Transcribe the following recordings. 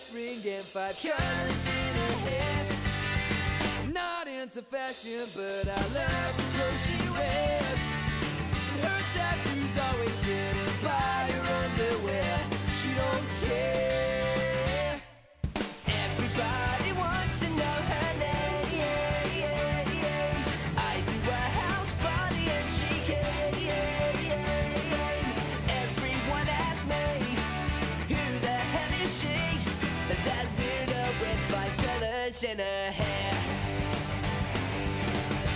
lip ring and five colors in her hair. Not into fashion, but I love in her hair.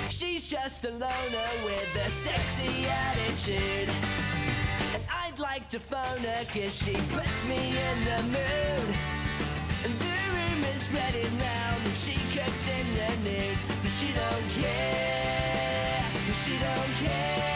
She's just a loner with a sexy attitude. And I'd like to phone her cause she puts me in the mood. And the room is spreading round and she cooks in the nude. But she don't care, but she don't care.